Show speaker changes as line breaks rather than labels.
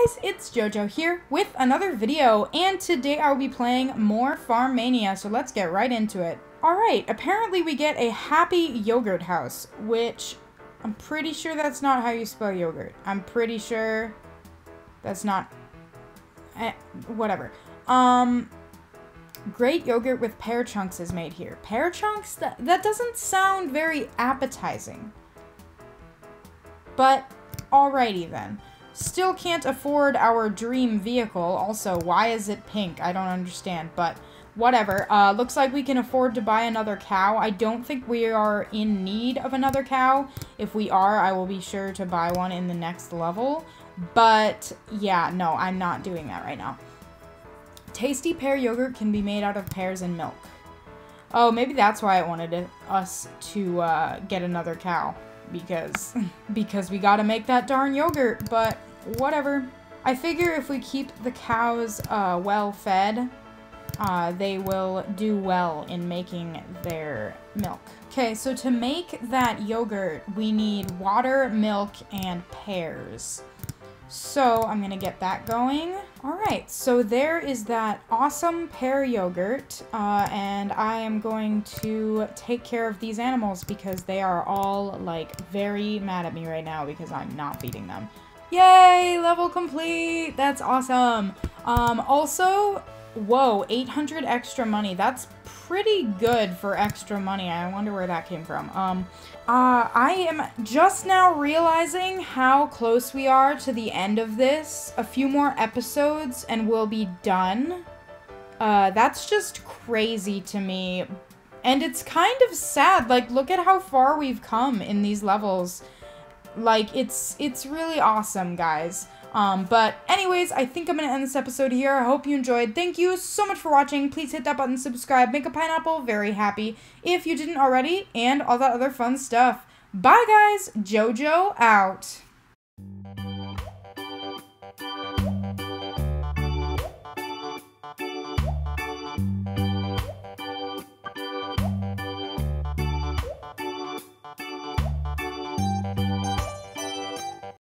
guys, it's JoJo here with another video, and today I'll be playing more Farm Mania, so let's get right into it. Alright, apparently we get a happy yogurt house, which I'm pretty sure that's not how you spell yogurt. I'm pretty sure that's not... Eh, whatever. Um, great yogurt with pear chunks is made here. Pear chunks? That, that doesn't sound very appetizing. But, alrighty then. Still can't afford our dream vehicle. Also, why is it pink? I don't understand, but whatever. Uh, looks like we can afford to buy another cow. I don't think we are in need of another cow. If we are, I will be sure to buy one in the next level. But, yeah, no, I'm not doing that right now. Tasty pear yogurt can be made out of pears and milk. Oh, maybe that's why I wanted us to uh, get another cow. Because, because we gotta make that darn yogurt, but whatever. I figure if we keep the cows uh, well fed, uh, they will do well in making their milk. Okay, so to make that yogurt, we need water, milk, and pears. So I'm gonna get that going. All right, so there is that awesome pear yogurt, uh, and I am going to take care of these animals because they are all like very mad at me right now because I'm not feeding them. Yay, level complete. That's awesome. Um, also, whoa, 800 extra money. That's pretty good for extra money. I wonder where that came from. Um, uh, I am just now realizing how close we are to the end of this. A few more episodes and we'll be done. Uh, that's just crazy to me. And it's kind of sad. Like, look at how far we've come in these levels. Like, it's it's really awesome, guys. Um, but anyways, I think I'm going to end this episode here. I hope you enjoyed. Thank you so much for watching. Please hit that button, subscribe, make a pineapple very happy if you didn't already, and all that other fun stuff. Bye, guys. JoJo out.